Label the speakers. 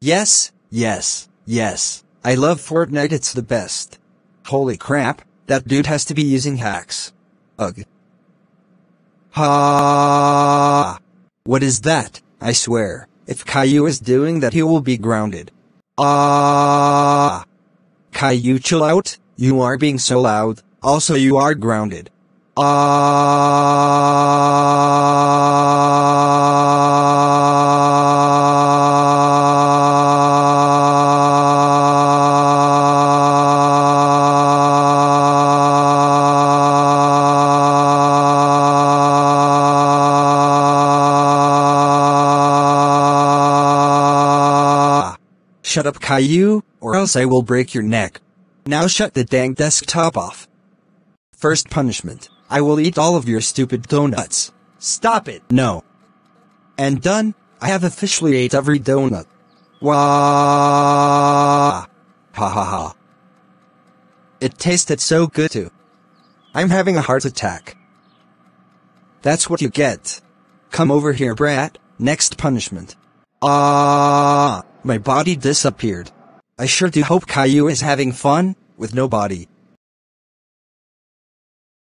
Speaker 1: Yes, yes, yes. I love Fortnite, it's the best. Holy crap, that dude has to be using hacks. Ugh. Ha! What is that? I swear, if Caillou is doing that he will be grounded. Ah! Caillou chill out, you are being so loud, also you are grounded. Ah! Shut up Caillou, or else I will break your neck. Now shut the dang desktop off. First punishment, I will eat all of your stupid donuts. Stop it. No. And done, I have officially ate every donut. Wah! Ha ha ha. It tasted so good too. I'm having a heart attack. That's what you get. Come over here, brat. Next punishment. Ah, my body disappeared. I sure do hope Caillou is having fun, with no body.